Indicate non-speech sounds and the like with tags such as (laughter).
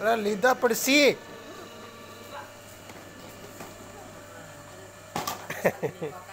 Ahora linda por sí. (laughs)